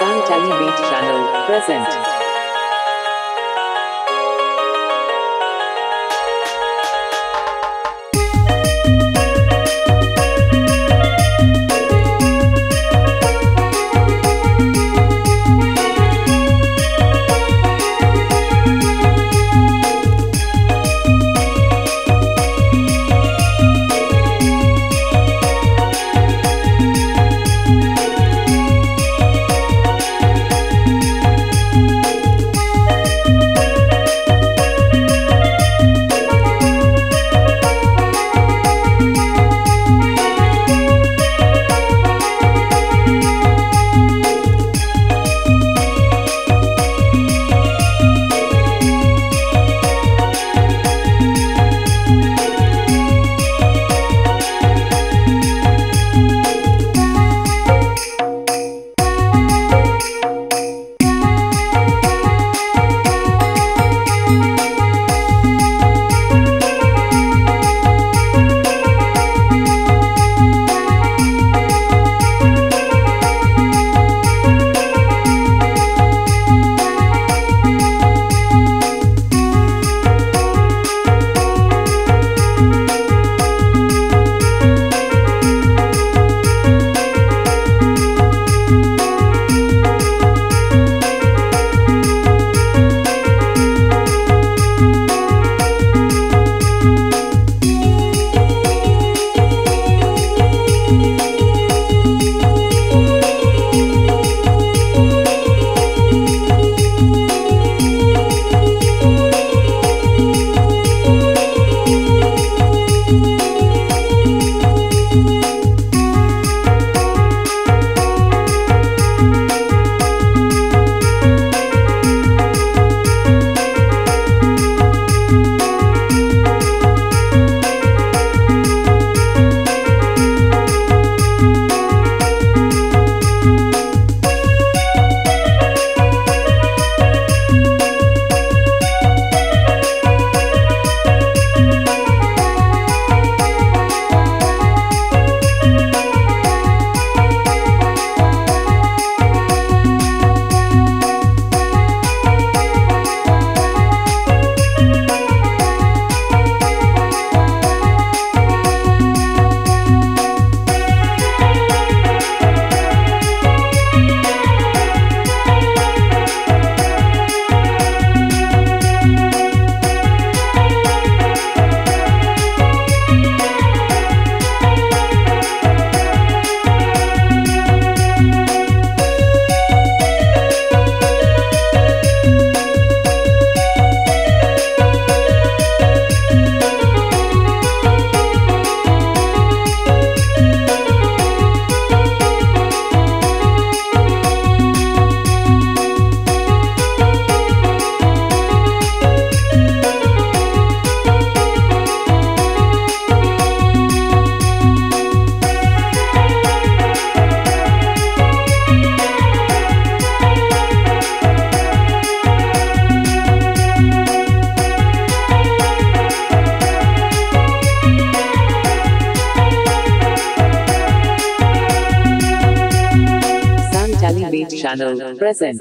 Sun Telly Beat Channel present. Channel present.